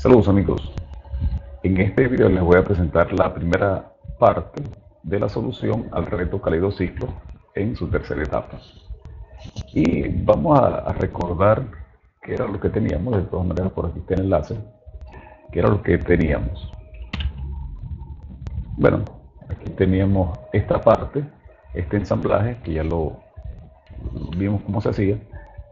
Saludos amigos. En este video les voy a presentar la primera parte de la solución al reto ciclo en su tercera etapa. Y vamos a, recordar qué era lo que teníamos, de todas maneras por aquí está el enlace, qué era lo que teníamos. Bueno, aquí teníamos esta parte, este ensamblaje, que ya lo vimos cómo se hacía,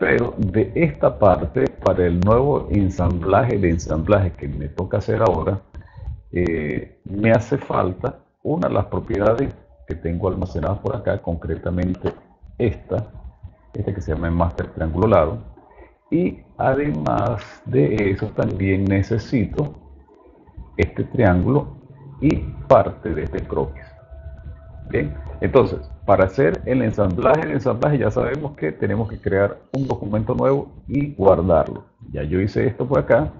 pero de esta parte, para el nuevo ensamblaje de ensamblaje que me toca hacer ahora, eh, me hace falta una de las propiedades que tengo almacenadas por acá, concretamente esta, esta que se llama Master Triángulo Lado. Y además de eso también necesito este triángulo y parte de este croquis. Bien, entonces, para hacer el ensamblaje, el ensamblaje ya sabemos que tenemos que crear un documento nuevo y guardarlo. Ya yo hice esto por acá,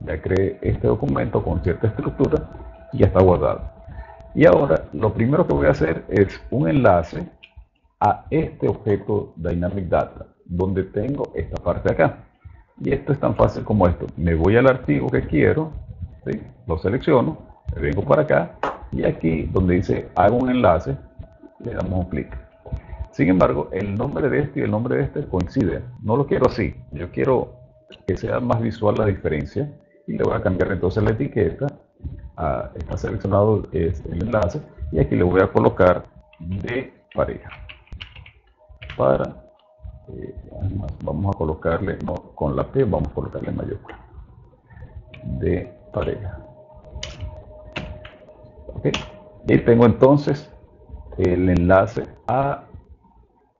ya creé este documento con cierta estructura y ya está guardado. Y ahora lo primero que voy a hacer es un enlace a este objeto Dynamic Data, donde tengo esta parte acá. Y esto es tan fácil como esto. Me voy al archivo que quiero, lo selecciono, me vengo para acá y aquí donde dice hago un enlace, le damos un clic. Sin embargo, el nombre de este y el nombre de este coinciden. No lo quiero así. Yo quiero que sea más visual la diferencia y le voy a cambiar entonces la etiqueta. A, está seleccionado el enlace y aquí le voy a colocar de pareja. Para, eh, vamos a colocarle, con la P vamos a colocarle mayúscula. De pareja. Y tengo entonces el enlace a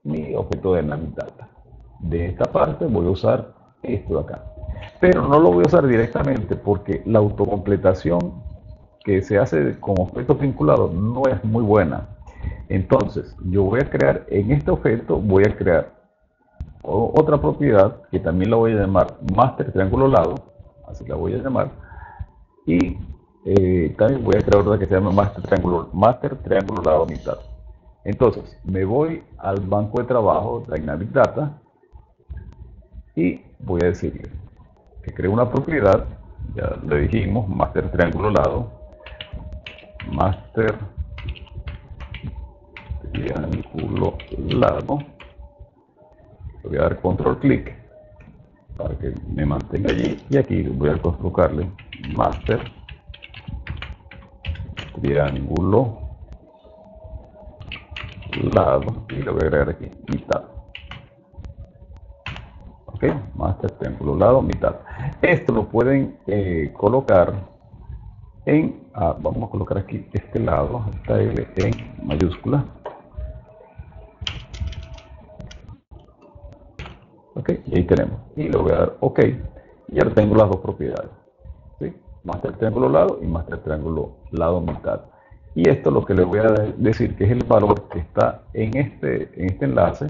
mi objeto de Data. De esta parte voy a usar esto de acá. Pero no lo voy a usar directamente porque la autocompletación que se hace con objetos vinculados no es muy buena. Entonces, yo voy a crear en este objeto, voy a crear otra propiedad que también la voy a llamar master triángulo lado, así la voy a llamar, y eh, también voy a crear otra que se llama master triángulo, master triángulo lado mitad. Entonces, me voy al banco de trabajo Dynamic Data y voy a decirle que creo una propiedad, ya le dijimos, master triángulo lado, master triángulo lado, voy a dar control clic para que me mantenga allí y aquí voy a colocarle master triángulo lado y lo voy a agregar aquí mitad. Ok master triángulo lado mitad. Esto lo pueden eh, colocar en ah, vamos a colocar aquí este lado esta L en mayúscula. Ok y ahí tenemos. Y le voy a dar ok. Y ahora tengo las dos propiedades master triángulo lado y master triángulo lado mitad. Y esto lo que les voy a decir que es el valor que está en este, en este enlace.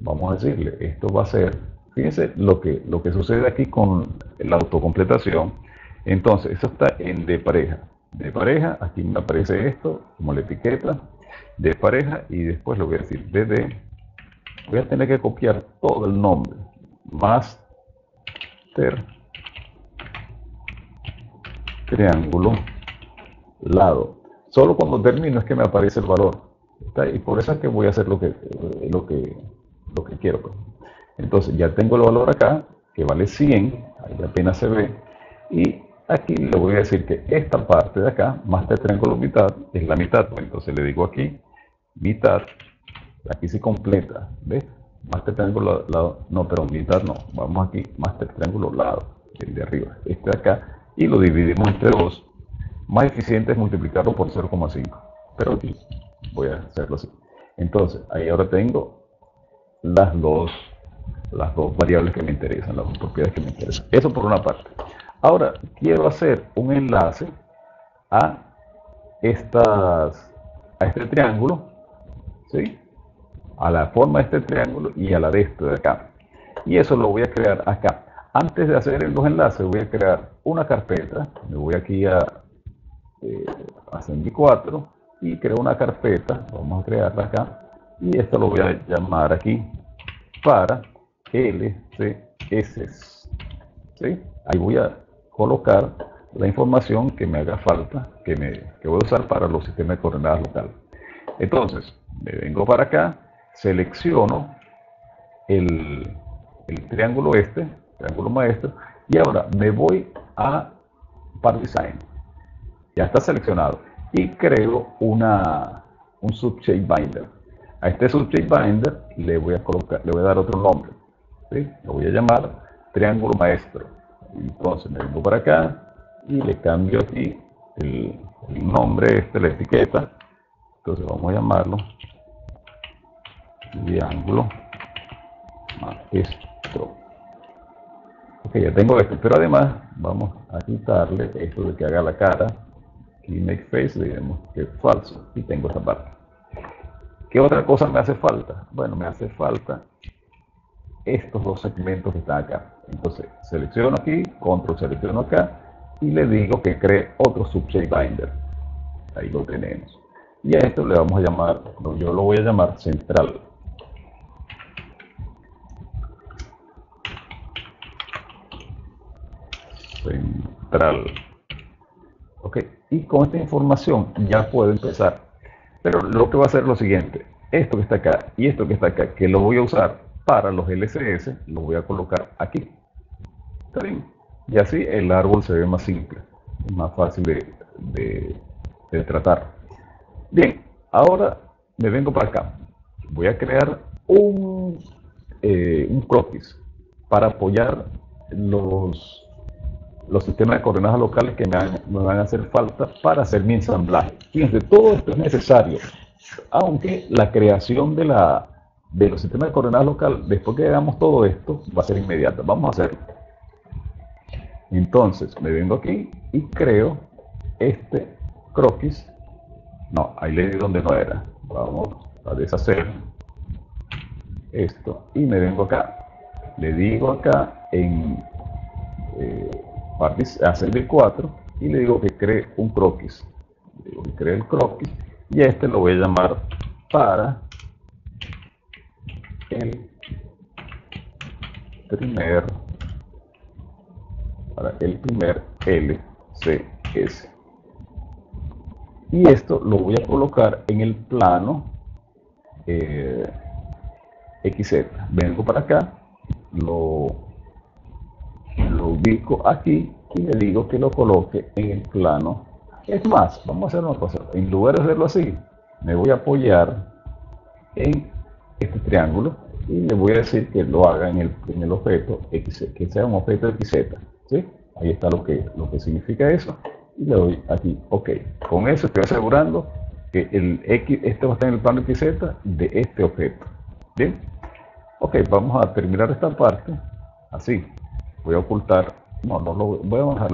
Vamos a decirle, esto va a ser, fíjense lo que, lo que sucede aquí con la autocompletación. Entonces, eso está en de pareja. De pareja, aquí me aparece esto como la etiqueta de pareja y después lo voy a decir dd. Voy a tener que copiar todo el nombre. Master triángulo, lado. Solo cuando termino es que me aparece el valor. Y por eso es que voy a hacer lo que, lo que, lo que quiero. Pues. Entonces ya tengo el valor acá, que vale 100, ahí apenas se ve. Y aquí le voy a decir que esta parte de acá, más de triángulo mitad, es la mitad. Pues. Entonces le digo aquí, mitad, aquí se completa, ¿ves? Más de triángulo lado, no, pero mitad no, vamos aquí, más de triángulo lado, el de arriba, este de acá, y lo dividimos entre 2, más eficiente es multiplicarlo por 0,5. Pero aquí voy a hacerlo así. Entonces, ahí ahora tengo las dos, las dos variables que me interesan, las dos propiedades que me interesan. Eso por una parte. Ahora, quiero hacer un enlace a, estas, a este triángulo, ¿sí? a la forma de este triángulo y a la de este de acá. Y eso lo voy a crear acá. Antes de hacer los enlaces voy a crear una carpeta, me voy aquí a, eh, a 4 y creo una carpeta, vamos a crearla acá y esto lo voy a llamar aquí para LCS. ¿sí? Ahí voy a colocar la información que me haga falta, que, me, que voy a usar para los sistemas de coordenadas locales. Entonces, me vengo para acá, selecciono el, el triángulo este, triángulo maestro, y ahora me voy a Part Design. Ya está seleccionado. Y creo una, un subshape binder. A este subshape binder le voy a colocar, le voy a dar otro nombre. Lo voy a llamar triángulo maestro. Entonces me vengo para acá y le cambio aquí el, nombre, este, la etiqueta. Entonces vamos a llamarlo triángulo maestro. Ok, ya tengo esto, pero además vamos a quitarle esto de que haga la cara. Y make face, digamos que es falso. Y tengo esta parte. ¿Qué otra cosa me hace falta? Bueno, me hace falta estos dos segmentos que están acá. Entonces, selecciono aquí, control selecciono acá y le digo que cree otro subshape binder. Ahí lo tenemos. Y a esto le vamos a llamar, yo lo voy a llamar central. Central. Ok, y con esta información ya puedo empezar. Pero lo que va a hacer es lo siguiente. Esto que está acá y esto que está acá, que lo voy a usar para los LCS, lo voy a colocar aquí. ¿Está bien? Y así el árbol se ve más simple, más fácil de, tratar. Bien, ahora me vengo para acá. Voy a crear un, eh, un croquis para apoyar los, los sistemas de coordenadas locales que me, van a hacer falta para hacer mi ensamblaje. Fíjense, todo esto es necesario, aunque la creación de, la, de los sistemas de coordenadas locales, después que hagamos todo esto, va a ser inmediata. Vamos a hacerlo. Entonces me vengo aquí y creo este croquis. No, ahí le di donde no era. Vamos a deshacer esto y me vengo acá. Le digo acá en eh, hacer 4 y le digo que cree un croquis. Le digo que cree el croquis y este lo voy a llamar para el primer para el primer LCS. Y esto lo voy a colocar en el plano eh, XZ. Vengo para acá, lo ubico aquí y le digo que lo coloque en el plano. Es más, vamos a hacer una cosa. En lugar de hacerlo así, me voy a apoyar en este triángulo y le voy a decir que lo haga en el, en el objeto X, que sea un objeto XZ. Ahí está lo que, lo que significa eso. Y le doy aquí, ok. Con eso estoy asegurando que el X, este va a estar en el plano XZ de este objeto. Bien. Ok, vamos a terminar esta parte. Así. Voy a ocultar. No, no lo voy a bajar.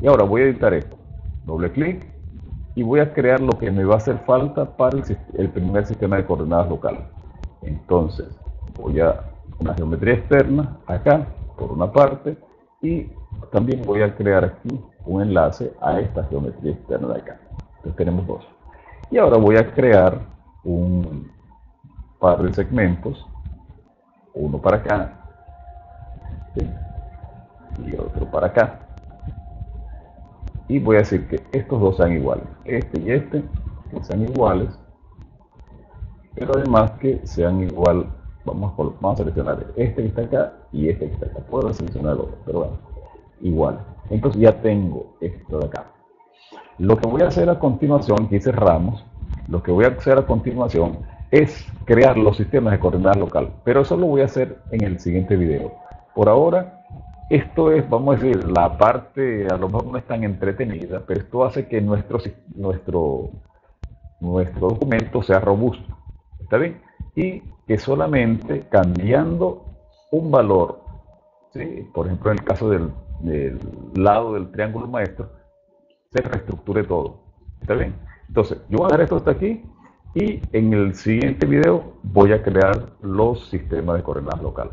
Y ahora voy a editar esto. Doble clic. Y voy a crear lo que me va a hacer falta para el, el primer sistema de coordenadas local. Entonces, voy a una geometría externa acá, por una parte, y también voy a crear aquí un enlace a esta geometría externa de acá. Entonces tenemos dos. Y ahora voy a crear un par de segmentos, uno para acá y otro para acá. Y voy a decir que estos dos sean iguales, este y este, que sean iguales, pero además que sean igual, vamos a, vamos a seleccionar este que está acá y este que está acá. Puedo seleccionar otro, pero bueno igual. Entonces ya tengo esto de acá. Lo que voy a hacer a continuación, aquí cerramos, lo que voy a hacer a continuación es crear los sistemas de coordenadas local. Pero eso lo voy a hacer en el siguiente video. Por ahora, esto es, vamos a decir, la parte, a lo mejor no es tan entretenida, pero esto hace que nuestro, nuestro, nuestro documento sea robusto. ¿Está bien? Y que solamente cambiando un valor, ¿sí? por ejemplo en el caso del lado del triángulo maestro, se reestructure todo. ¿Está bien? Entonces, yo voy a dejar esto hasta aquí y en el siguiente video voy a crear los sistemas de coordenadas local.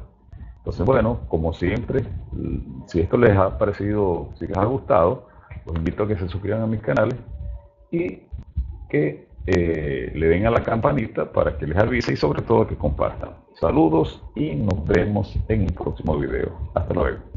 Entonces, bueno, como siempre, si esto les ha parecido, si les ha gustado, los invito a que se suscriban a mis canales y que eh, le den a la campanita para que les avise y sobre todo que compartan. Saludos y nos vemos en el próximo video. Hasta luego.